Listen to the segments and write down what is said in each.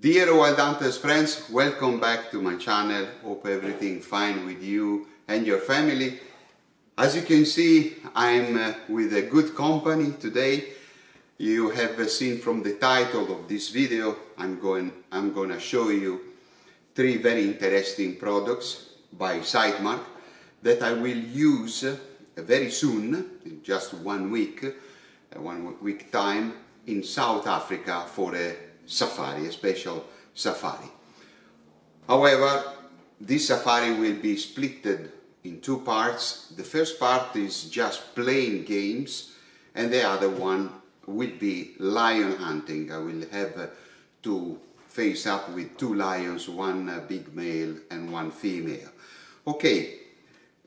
Dear Wild Hunters friends, welcome back to my channel. Hope everything fine with you and your family. As you can see, I'm uh, with a good company today. You have uh, seen from the title of this video, I'm going, I'm going to show you three very interesting products by Sightmark that I will use uh, very soon, in just one week, one week time, in South Africa for a safari, a special safari. However, this safari will be splitted in two parts. The first part is just plain games and the other one will be lion hunting. I will have uh, to face up with two lions, one uh, big male and one female. Okay,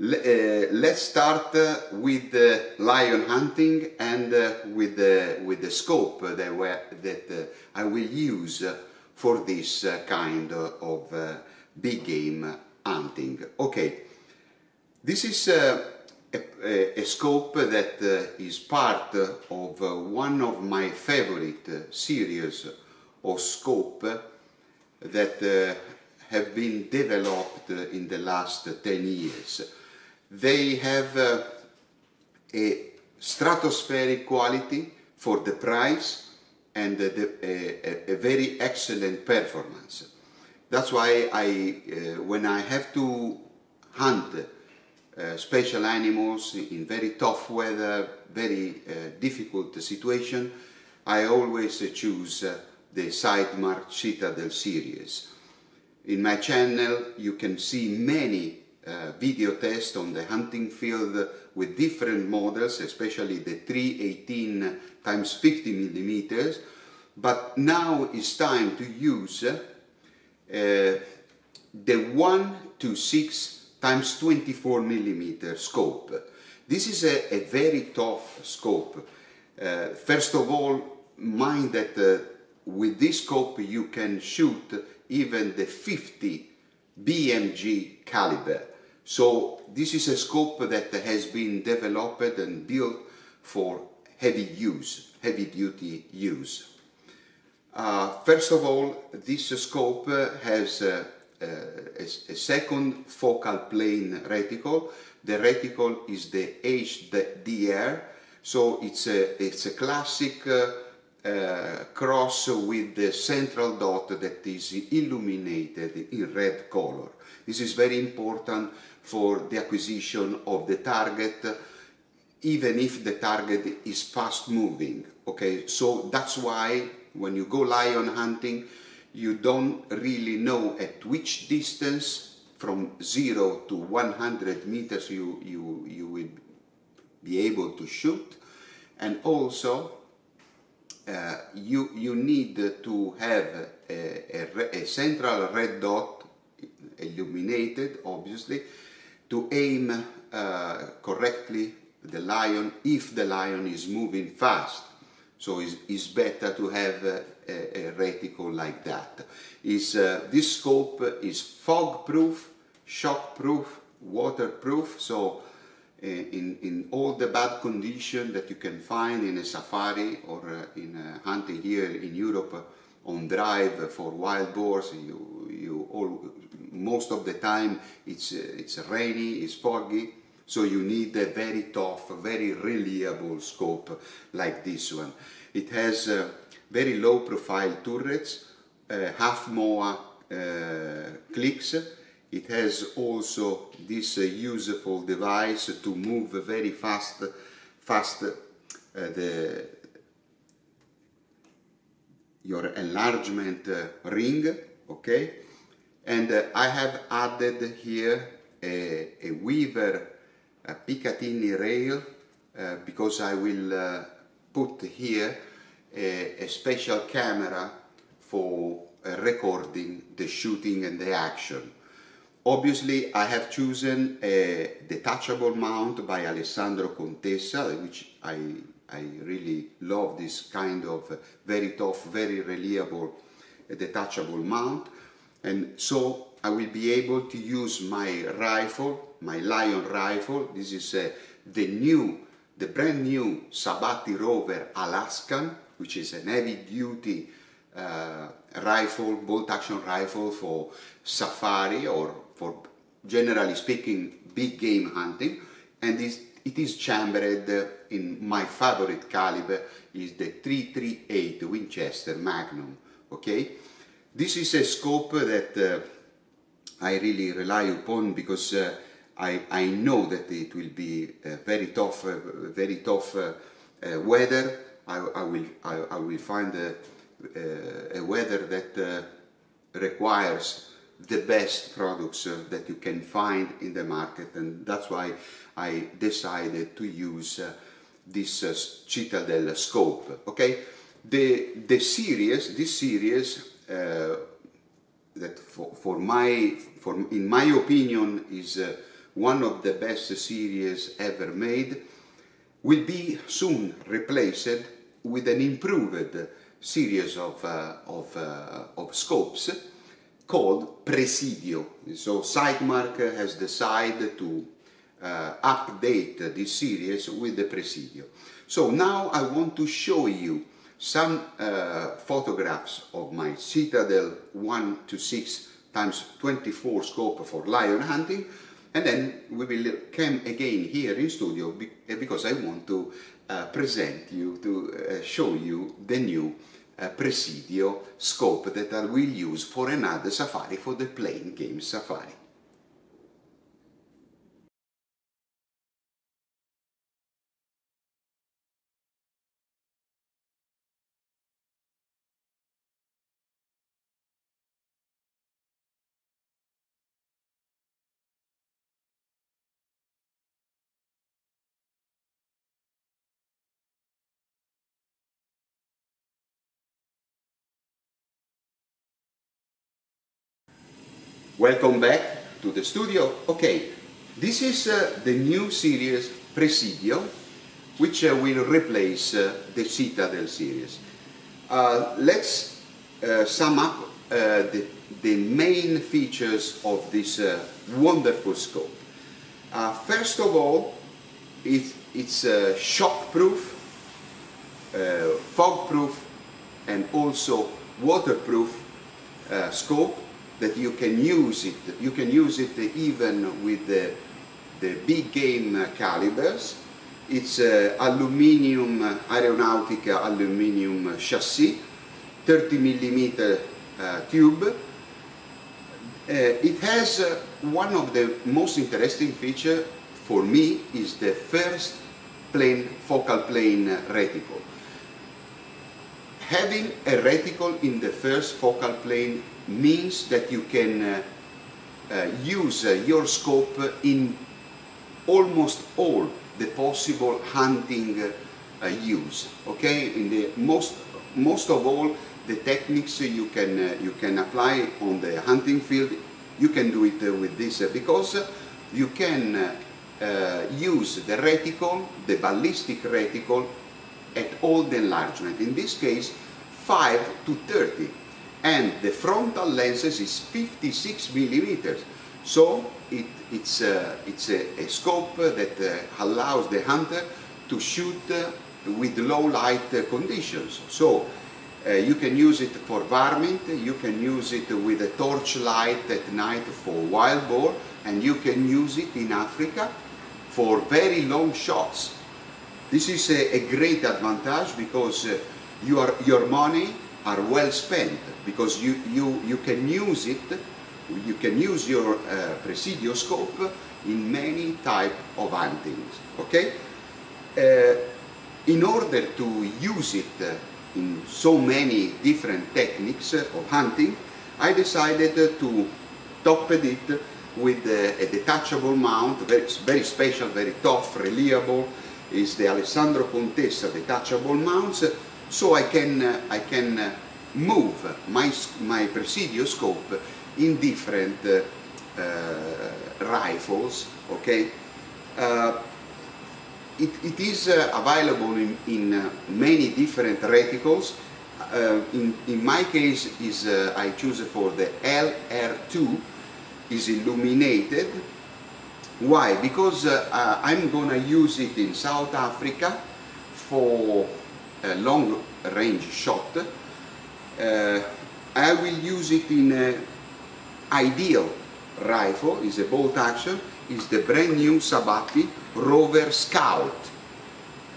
Eh, let's start uh, with the lion hunting and with the with the scope that were, that I will use for this kind of big game hunting. Okay, this is a, a, scope that is part of one of my favorite series of scope that have been developed in the last 10 years. They have uh, a stratospheric quality for the price and uh, the, a, a, very excellent performance. That's why I, uh, when I have to hunt uh, special animals in very tough weather, very uh, difficult situation, I always choose the Sightmark Citadel series. In my channel you can see many uh, video test on the hunting field with different models, especially the 318 times 50 millimeters. But now it's time to use uh, the 1 to 6 times 24 millimeter scope. This is a, a very tough scope. Uh, first of all, mind that uh, with this scope you can shoot even the 50 BMG caliber. So this is a scope that has been developed and built for heavy use, heavy duty use. Uh, first of all, this scope has a, a, a, second focal plane reticle. The reticle is the HDR, so it's a, it's a classic uh, uh, cross with the central dot that is illuminated in red color. This is very important for the acquisition of the target even if the target is fast moving okay? So that's why when you go lion hunting you don't really know at which distance from 0 to 100 meters you you you will be able to shoot. And also uh, you you need to have a, a, a central red dot illuminated obviously to aim uh, correctly the lion if the lion is moving fast. So it's, it's better to have a, a, a reticle like that. Is, uh, this scope is fog proof, shock proof, waterproof, so uh, in, in all the bad condition that you can find in a safari or uh, in hunting here in Europe uh, on drive for wild boars, you, you all, most of the time it's, it's rainy, it's foggy, so you need a very tough, very reliable scope like this one. It has uh, very low profile turrets, uh, half MOA uh, clicks. It has also this uh, useful device to move very fast, fast uh, the your enlargement ring, okay? And uh, I have added here a, a Weaver a Picatinny rail uh, because I will uh, put here a, a, special camera for uh, recording the shooting and the action. Obviously I have chosen a detachable mount by Alessandro Contessa which I, I really love this kind of very tough, very reliable detachable mount and so I will be able to use my rifle, my Lion rifle. This is uh, the new, the brand new Sabatti Rover Alaskan, which is an heavy duty uh, rifle, bolt action rifle for safari or for generally speaking big game hunting and this, it is chambered in my favorite caliber is the 338 Winchester Magnum okay? This is a scope that uh, I really rely upon because uh, I, I know that it will be uh, very tough uh, very tough uh, uh, weather. I, I, will I, I will find a, a weather that requires the best products uh, that you can find in the market. And that's why I decided to use uh, this uh, Citadel scope okay? The the series this series uh, that for, for my for in my opinion is uh, one of the best series ever made will be soon replaced with an improved series of, uh, of, of scopes called Presidio. So Sightmark has decided to uh, update this series with the Presidio. So now I want to show you some uh, photographs of my Citadel 1 to 6 times 24 scope for lion hunting and then we will come again here in studio because I want to uh, present you, to uh, show you the new uh, Presidio scope that I will use for another safari, for the plain game safari. Welcome back to the studio. Okay, this is uh, the new series Presidio, which uh, will replace uh, the Citadel series. Uh, let's uh, sum up uh, the, the, main features of this wonderful scope. first of all, it, it's shock-proof, fog-proof, and also waterproof scope that you can use it. You can use it even with the, the big game calibers. It's uh, aluminium, Aeronautica aluminium chassis, 30 millimeter uh, tube. Uh, it has uh, one of the most interesting feature for me is the first plane, focal plane reticle. Having a reticle in the first focal plane means that you can uh, uh, use uh, your scope in almost all the possible hunting uh, use okay? In the most most of all the techniques you can uh, you can apply on the hunting field you can do it uh, with this because you can use the reticle the ballistic reticle at all the enlargement in this case 5 to 30 and the frontal lenses is 56 millimeters. So it, it's, a, it's a, a scope that uh, allows the hunter to shoot uh, with low light conditions. So uh, you can use it for varmint, you can use it with a torch light at night for wild boar, and you can use it in Africa for very long shots. This is a, a great advantage because uh, your, your money are well spent because you, you, you can use it, you can use your uh, Presidio scope in many type of huntings, okay? Uh, in order to use it in so many different techniques of hunting, I decided to top it with a detachable mount, very, very special, very tough, reliable, is the Alessandro Contessa detachable mounts, so I can, uh, I can uh, move my, my Presidio scope in different uh, rifles, okay? It, it is uh, available in, in uh, many different reticles. Uh, in, in my case, is I choose for the LR2, is illuminated. Why? Because I'm gonna use it in South Africa for a long range shot Uh, I will use it in a ideal rifle, is a bolt action, is the brand new Sabatti Rover Scout,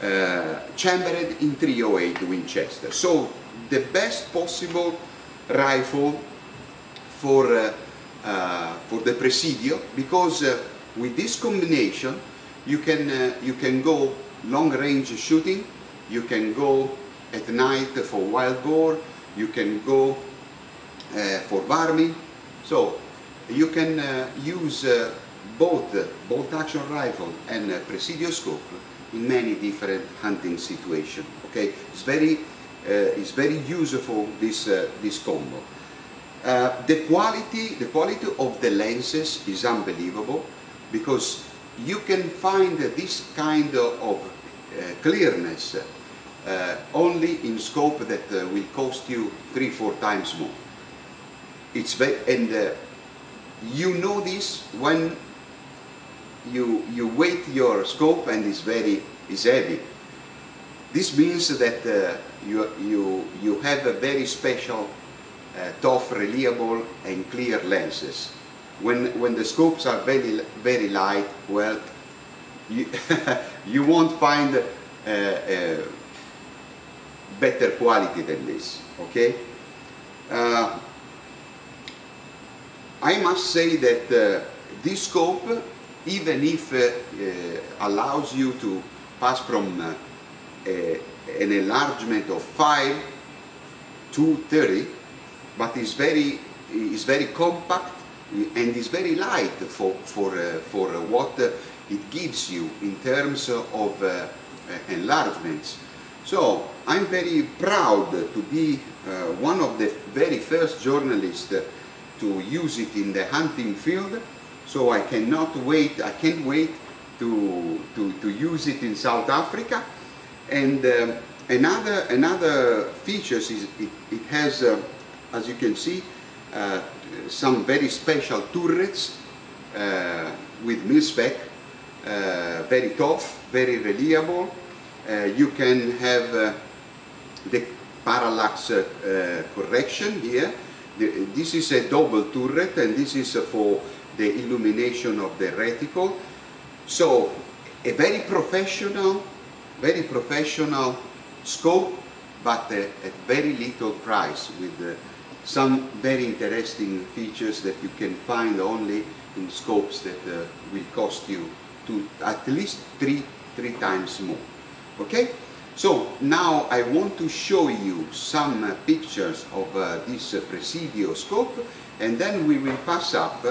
uh, chambered in 308 Winchester. So the best possible rifle for, uh, uh, for the Presidio because uh, with this combination you can, uh, you can go long range shooting, you can go at night for wild boar, you can go uh, for varmint. So you can uh, use uh, both uh, bolt action rifle and uh, Presidio scope in many different hunting situations. Okay, it's very uh, it's very useful this uh, this combo. The quality the quality of the lenses is unbelievable because you can find this kind of uh, clearness uh, only in scope that uh, will cost you three four times more. It's and you know this when you you weight your scope and it's very is heavy. This means that uh, you you you have a very special, uh, tough, reliable, and clear lenses. When when the scopes are very very light, well, you you won't find uh, uh, better quality than this. Okay. Uh, I must say that uh, this scope, even if allows you to pass from a, an enlargement of 5 to 30, but is very, is very compact and is very light for, for, uh, for what uh, it gives you in terms of uh, enlargements. So I'm very proud to be uh, one of the very first journalists to use it in the hunting field. So I cannot wait, I can't wait to, to, to use it in South Africa. And um, another, another features is it, it has, uh, as you can see, uh, some very special turrets uh, with mil-spec, uh, very tough, very reliable. Uh, you can have the parallax correction here. The, this is a double turret and this is for the illumination of the reticle. So a very professional, very professional scope, but at very little price with some very interesting features that you can find only in scopes that uh, will cost you to at least three, three times more. Okay? So now I want to show you some uh, pictures of uh, this uh, Presidio scope and then we will pass up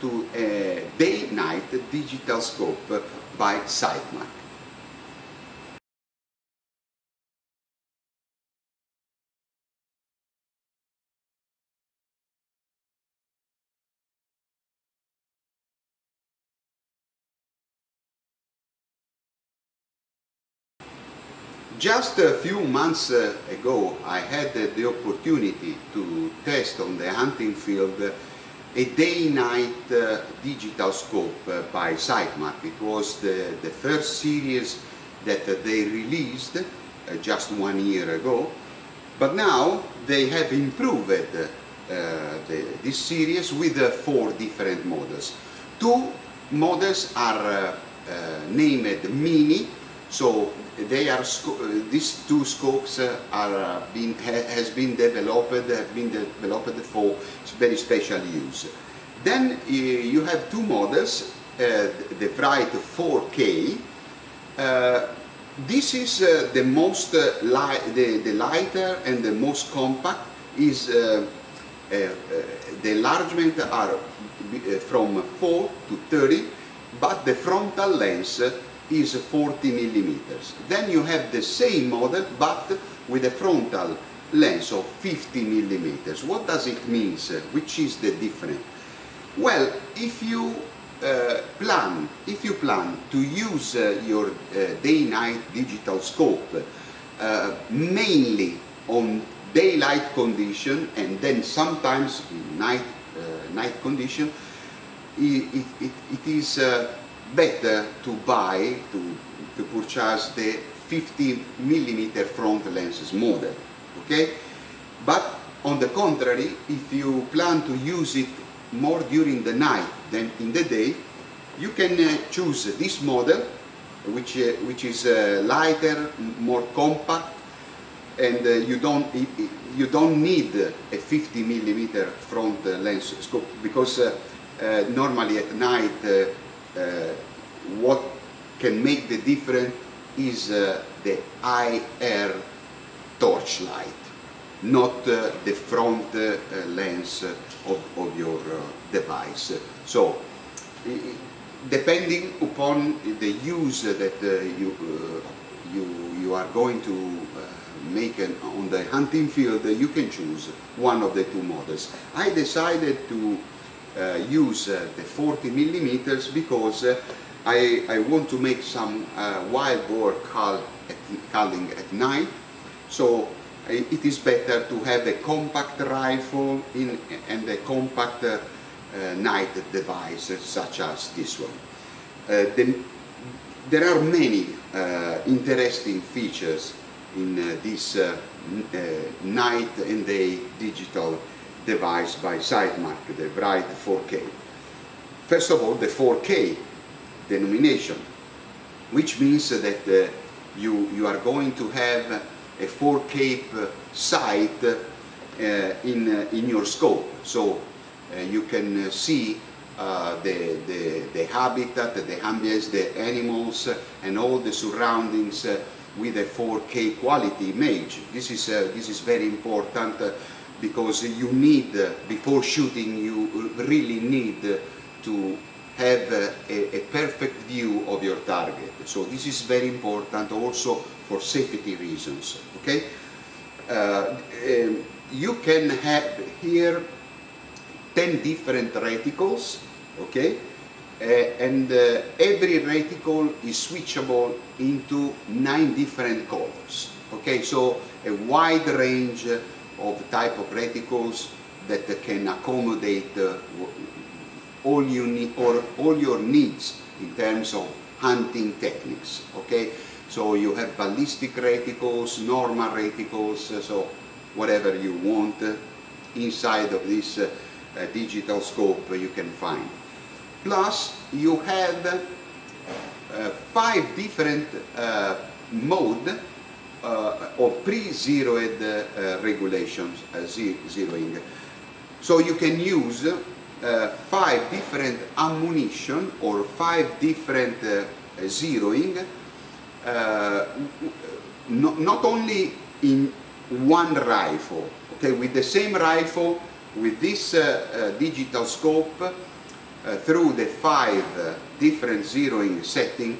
to a day-night digital scope by Sightmark. Just a few months uh, ago, I had uh, the opportunity to test on the hunting field uh, a day-night uh, digital scope uh, by Sightmark. It was the, the first series that uh, they released just one year ago, but now they have improved the, this series with four different models. Two models are named Mini, so they are these two scopes are been ha has been developed have been developed for very special use. Then you have two models, uh, the Wraith 4K. Uh, this is uh, the most uh, light, the, the lighter and the most compact. Is uh, uh, the enlargement are from 4 to 30, but the frontal lens is 40 millimeters. Then you have the same model but with a frontal lens of 50 millimeters. What does it mean? Which is the difference? Well, if you uh, plan, if you plan to use uh, your uh, day-night digital scope uh, mainly on daylight condition and then sometimes night uh, night condition, it, it, it is uh, better to buy, to, to purchase the 50 millimeter front lenses model, okay? But on the contrary, if you plan to use it more during the night than in the day, you can uh, choose this model, which, uh, which is uh, lighter, more compact, and uh, you don't you don't need a 50 millimeter front lens scope because uh, uh, normally at night Uh, what can make the difference is uh, the IR torchlight, not uh, the front lens of, of your device. So depending upon the use that you, you, you are going to make an, on the hunting field, you can choose one of the two models. I decided to uh, use uh, the 40 millimeters because uh, I, I, want to make some uh, wild boar call at, calling at night. So uh, it is better to have a compact rifle in, and a compact uh, night device such as this one. The, there are many interesting features in uh, this uh, uh, night and day digital device by Sightmark, the Wraith 4K. First of all, the 4K denomination, which means that uh, you, you are going to have a 4K sight uh, in, uh, in your scope. So you can see the, the, the habitat, the ambience, the animals, and all the surroundings with a 4K quality image. This is, uh, this is very important uh, because you need, before shooting, you really need to have a, a, perfect view of your target. So this is very important also for safety reasons, okay? Uh, um, you can have here 10 different reticles, okay? Uh, and uh, every reticle is switchable into nine different colors. Okay, so a wide range of type of reticles that can accommodate uh, all you or all your needs in terms of hunting techniques. Okay, so you have ballistic reticles, normal reticles, so whatever you want inside of this uh, digital scope you can find. Plus, you have uh, five different uh, uh, of pre-zeroed uh, regulations, uh, zeroing. So you can use uh, five different ammunition or five different zeroing, not, only in one rifle, okay, with the same rifle, with this digital scope, uh, through the five uh, different zeroing setting,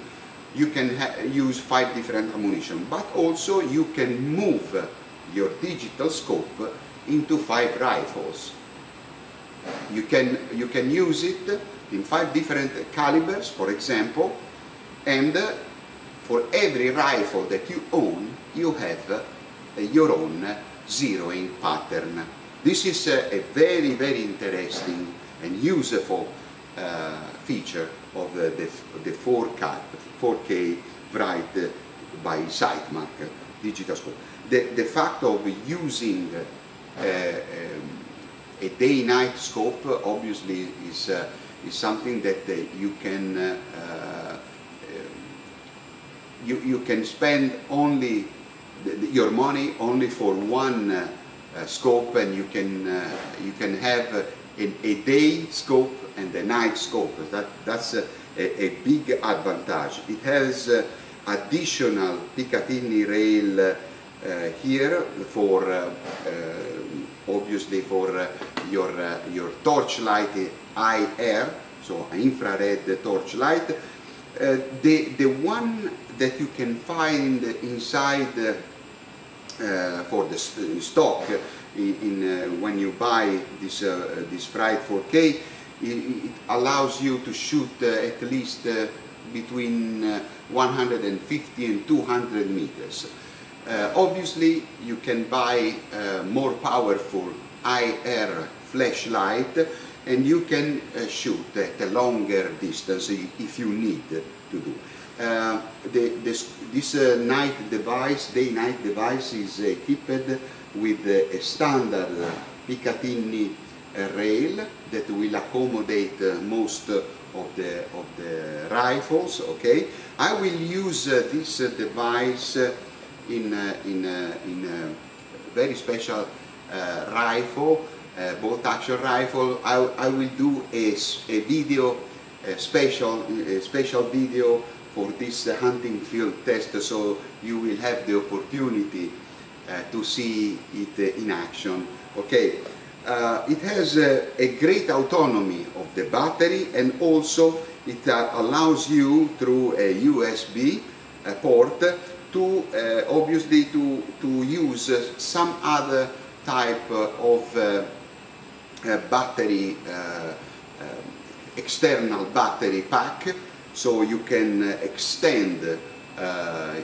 you can use five different ammunition, but also you can move your digital scope into five rifles. You can, you can use it in five different calibers, for example, and for every rifle that you own, you have uh, your own zeroing pattern. This is a very, very interesting and useful uh, feature of the, the, the 4K, 4K Wraith by Sightmark digital scope. The, the fact of using uh, a day-night scope obviously is, uh, is something that uh, you can you, you can spend only your money only for one scope and you can you can have a, a day scope and a night scope. That, that's a, a, big advantage. It has uh, additional Picatinny rail uh, here for uh, uh obviously for uh, your uh, your torchlight IR, so infrared torchlight. the the one that you can find inside for the stock in, in when you buy this this Wraith 4K it, allows you to shoot uh, at least uh, between uh, 150 and 200 meters. obviously, you can buy more powerful IR flashlight and you can uh, shoot at a longer distance if you need to do. Uh, the, this, this uh, night device, day-night device is equipped with a standard Picatinny rail that will accommodate uh, most of the, of the rifles, okay? I will use uh, this uh, device in, in, in a very special rifle, bolt action rifle. I, I will do a, a video, a special, a special video for this hunting field test so you will have the opportunity uh, to see it uh, in action. Okay, uh, it has a, a, great autonomy of the battery and also it uh, allows you through a USB port to uh, obviously to, to use uh, some other type of battery um, external battery pack. So you can extend uh,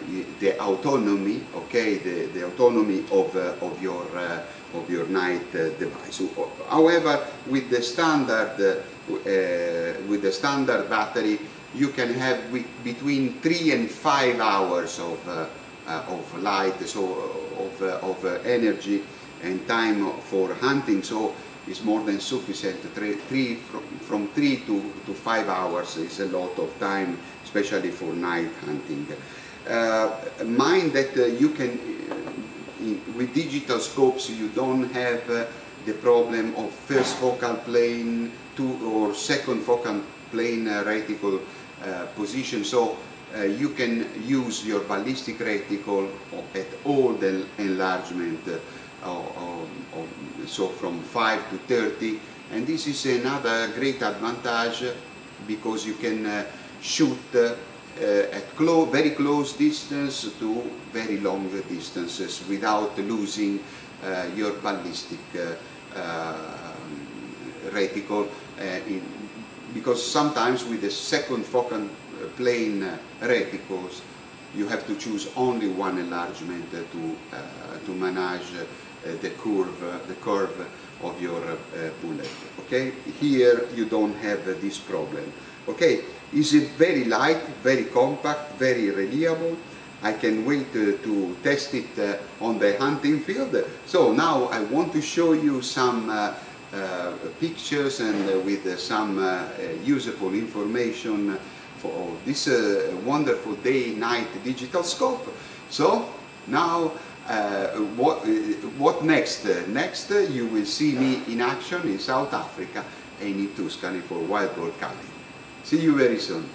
the autonomy, okay, the, the autonomy of, uh, of your uh, of your night uh, device. Uh, however, with the standard uh, with the standard battery, you can have between three and five hours of of light, so of of energy and time for hunting. So is more than sufficient. Three, three from, from, three to, to five hours is a lot of time, especially for night hunting. Uh, mind that uh, you can, uh, in, with digital scopes, you don't have uh, the problem of first focal plane two or second focal plane uh, reticle uh, position. So you can use your ballistic reticle at all the enlargement so from 5 to 30 and this is another great advantage because you can uh, shoot uh, at clo very close distance to very long distances without losing uh, your ballistic reticle in, because sometimes with the second focal plane reticles you have to choose only one enlargement to, uh, to manage uh, the curve, uh, the curve of your uh, bullet. Okay, here you don't have this problem. Okay, is it very light, very compact, very reliable? I can wait uh, to test it uh, on the hunting field. So now I want to show you some uh, pictures and with some useful information for this wonderful day-night digital scope. So now uh, what, uh, what next? next, uh, you will see me in action in South Africa and in Tuscany for wild boar culling. See you very soon.